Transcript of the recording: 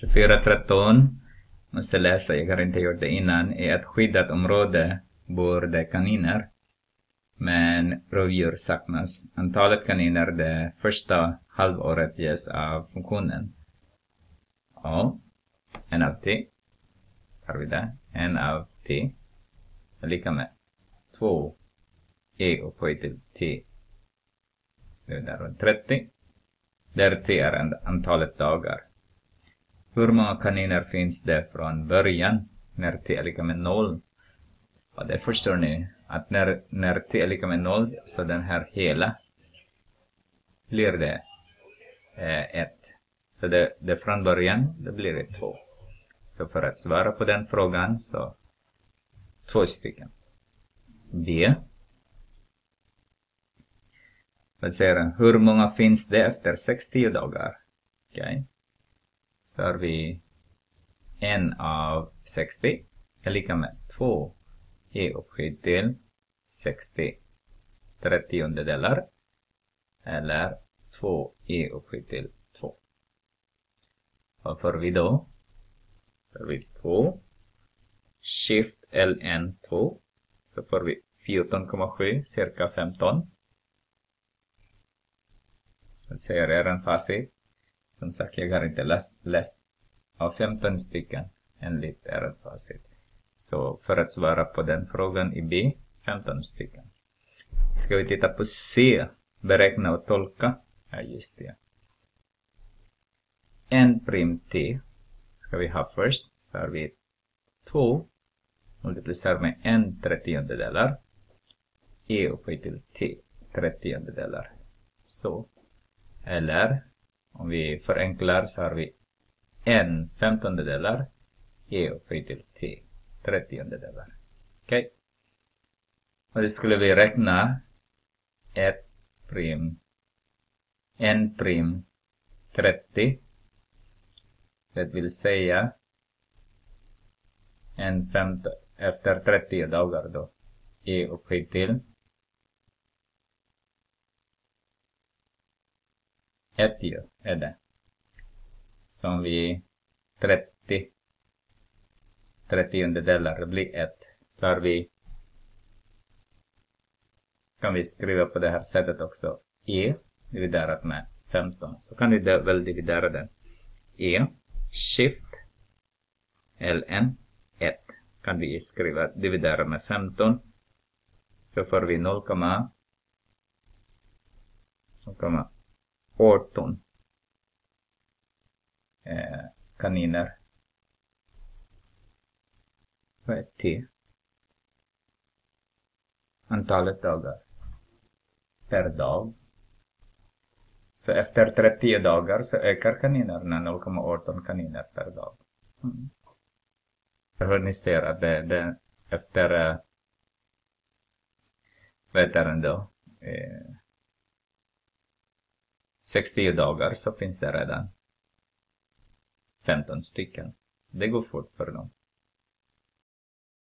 2413 måste läsa, jag har inte gjort det innan. I ett skyddat område bor det kaniner. Men rovdjur saknas. Antalet kaniner det första halvåret ges av funktionen. Ja, en av t. Tar vi det. En av t är lika med två e upphöjt till t. Det är där 30. Där t är antalet dagar. Hur många kaniner finns det från början när t är lika med 0? Och det förstår ni att när, när t är lika med 0 så den här hela blir det 1. Eh, så det, det från början, det blir det 2. Så för att svara på den frågan så två stycken. B. Vad säger han? Hur många finns det efter 60 dagar? Okej. Okay. Så vi en av 60 är lika med 2 e upphöjt till 60 trettiondedelar eller 2 e upphöjt till 2. Vad får vi då? Får vi 2 Shift ln 2 så får vi 14,7 cirka 15. Jag ser er en facit. Som sagt, jag har inte läst, läst av 15 stycken enligt ert facit. Så för att svara på den frågan i B, 15 stycken. Ska vi titta på C, beräkna och tolka. Ja, just det. En prim t ska vi ha först. Så har vi 2 multiplicerar med en trettiondedelar. E upphöjt till t trettiondedelar. Så. Eller om vi förenklar så har vi en femtondedelar. E upphöjt till t trettiondedelar. Okej. Okay. Och det skulle vi räkna 1 prim, en prim 30. Det vill säga en femte, efter 30 dagar då. E upphöjt till 1 ju är det. Som vi 30 trettiondedelar blir 1. Så har vi kan vi skriva på det här sättet också. E dividerat med 15. Så kan vi väl dividera den. E shift ln 1 kan vi skriva dividera med 15. Så får vi 18 eh, kaniner. Vad är T? Antalet dagar per dag. Så efter 30 dagar så ökar kaninerna 0,18 kaniner per dag. Mm. För ni ser att det, det efter äh, vad heter den då? Eh, 60 dagar så finns det redan 15 stycken. Det går fort för dem.